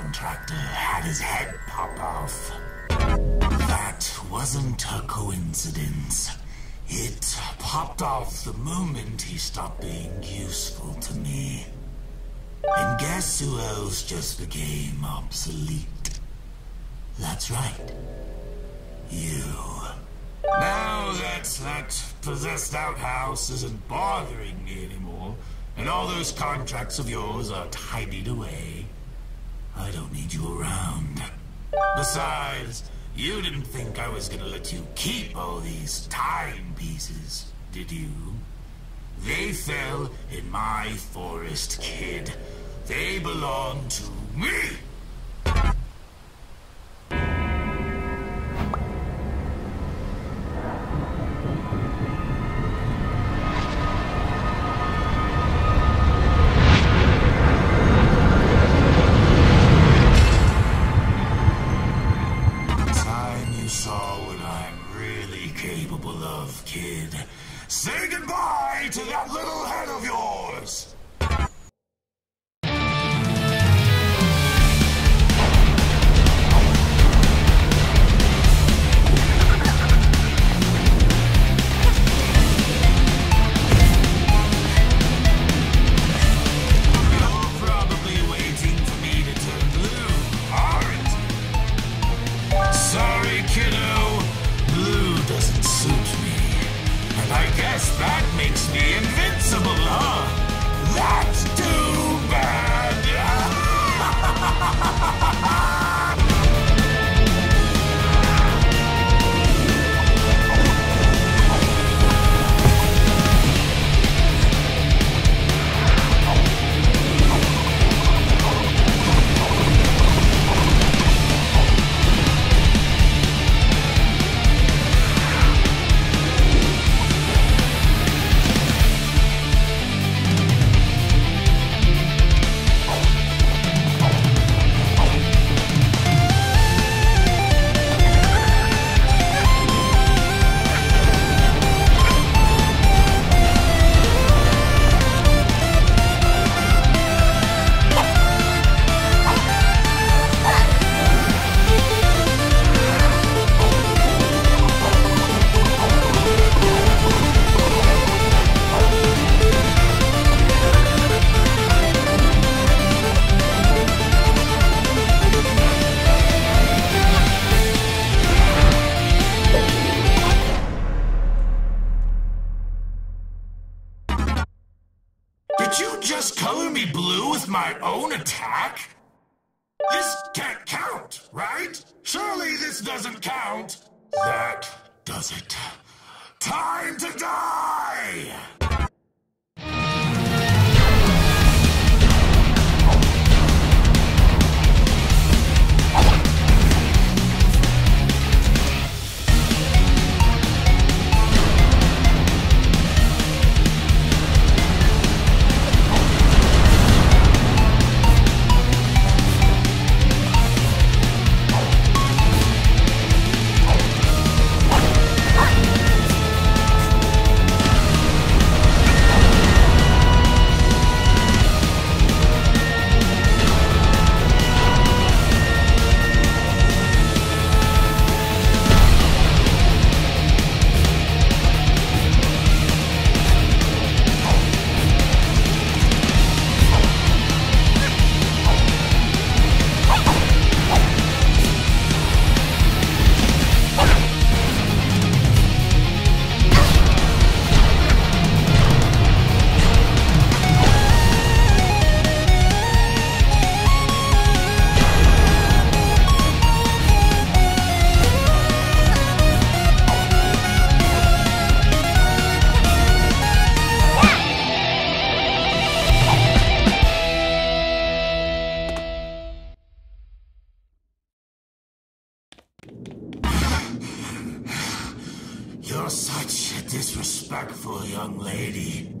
contractor had his head pop off? That wasn't a coincidence. It popped off the moment he stopped being useful to me. And guess who else just became obsolete? That's right. You. Now that that possessed outhouse isn't bothering me anymore, and all those contracts of yours are tidied away, I don't need you around. Besides, you didn't think I was gonna let you keep all these timepieces, did you? They fell in my forest, kid. They belong to me! My own attack? This can't count, right? Surely this doesn't count. That does it. Time to die! You're such a disrespectful young lady.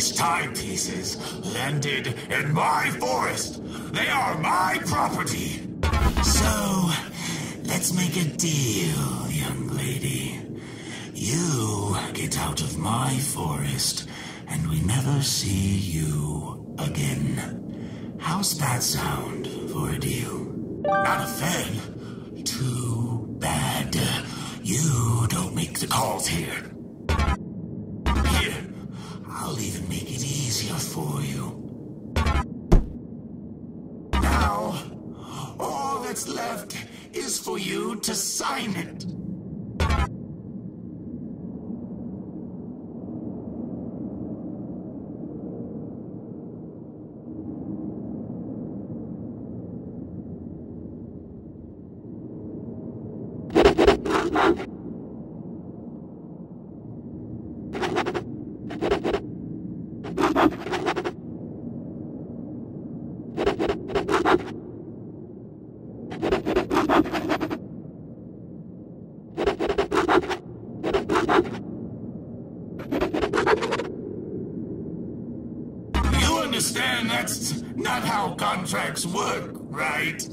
These timepieces landed in my forest. They are my property. So, let's make a deal, young lady. You get out of my forest, and we never see you again. How's that sound for a deal? Not a fan. Too bad. You don't make the calls here. Here, for you. Now, all that's left is for you to sign it. Not how contracts work, right?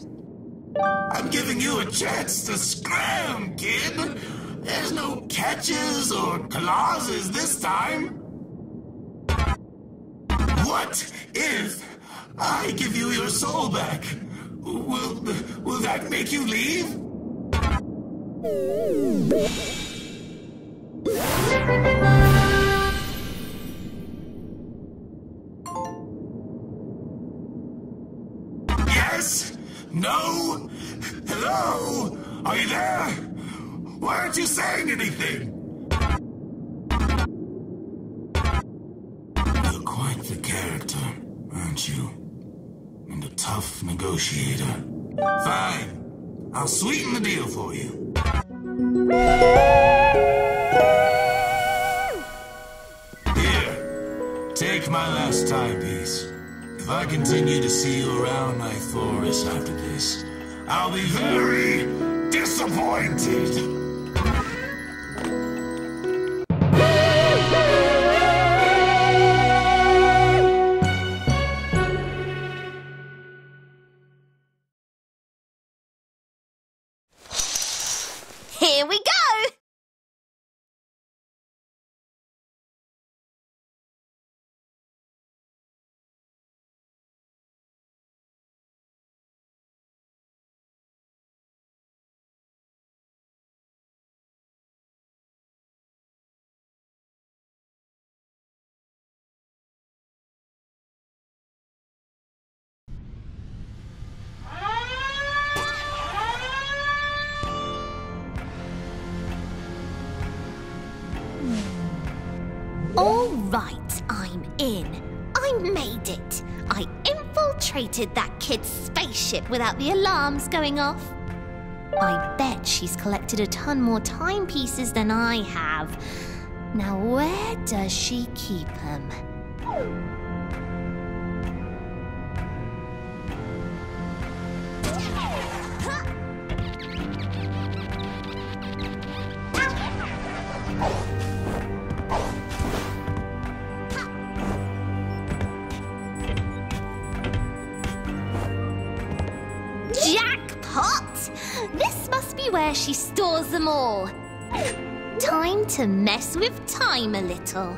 I'm giving you a chance to scram, kid. There's no catches or clauses this time. What if I give you your soul back? Will, will that make you leave? No? Hello? Are you there? Why aren't you saying anything? You're quite the character, aren't you? And a tough negotiator. Fine. I'll sweeten the deal for you. Here, take my last timepiece. If I continue to see you around my forest after this, I'll be very disappointed. Right, I'm in. I made it. I infiltrated that kid's spaceship without the alarms going off. I bet she's collected a ton more timepieces than I have. Now, where does she keep them? Jackpot! This must be where she stores them all. Time to mess with time a little.